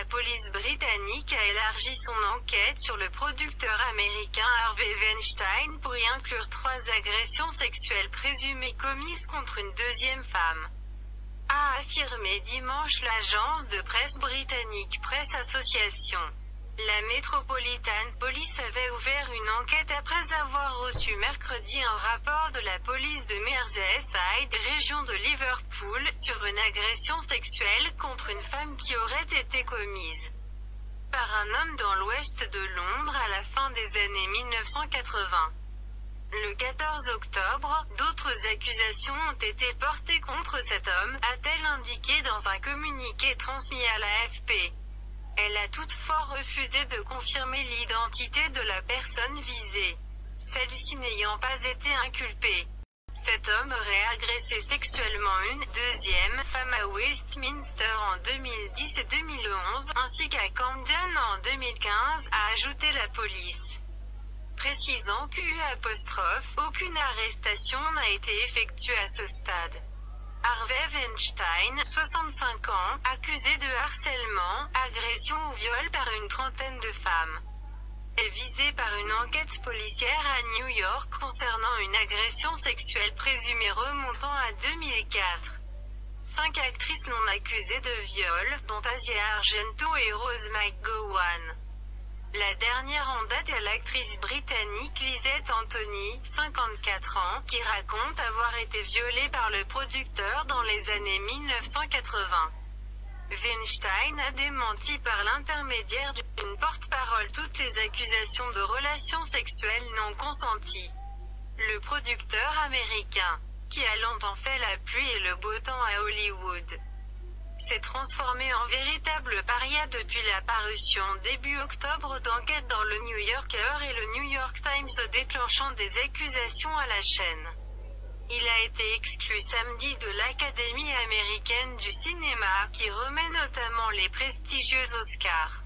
La police britannique a élargi son enquête sur le producteur américain Harvey Weinstein pour y inclure trois agressions sexuelles présumées commises contre une deuxième femme. A affirmé dimanche l'agence de presse britannique Press Association. La Metropolitan Police avait ouvert une enquête après avoir reçu mercredi un rapport de la police de Merseyside, région de Liverpool, sur une agression sexuelle contre une femme qui aurait été commise par un homme dans l'ouest de Londres à la fin des années 1980. Le 14 octobre, d'autres accusations ont été portées contre cet homme, a-t-elle indiqué dans un communiqué transmis à l'AFP. Elle a toutefois refusé de confirmer l'identité de la personne visée. Celle-ci n'ayant pas été inculpée. Cet homme aurait agressé sexuellement une deuxième femme à Westminster en 2010 et 2011, ainsi qu'à Camden en 2015, a ajouté la police. Précisant qu'aucune arrestation n'a été effectuée à ce stade. Harvey Weinstein, 65 ans, accusé de harcèlement, agression ou viol par une trentaine de femmes, est visé par une enquête policière à New York concernant une agression sexuelle présumée remontant à 2004. Cinq actrices non accusées de viol, dont Asia Argento et Rose McGowan. La dernière en date est l'actrice britannique Lisette Anthony, 54 ans, qui raconte avoir été violée par le producteur dans les années 1980. Weinstein a démenti par l'intermédiaire d'une porte-parole toutes les accusations de relations sexuelles non consenties. Le producteur américain, qui a longtemps fait la pluie et le beau temps à Hollywood, s'est transformé en véritable paria depuis la parution début octobre d'enquête dans le New Yorker et le New York Times déclenchant des accusations à la chaîne. Il a été exclu samedi de l'Académie américaine du cinéma, qui remet notamment les prestigieux Oscars.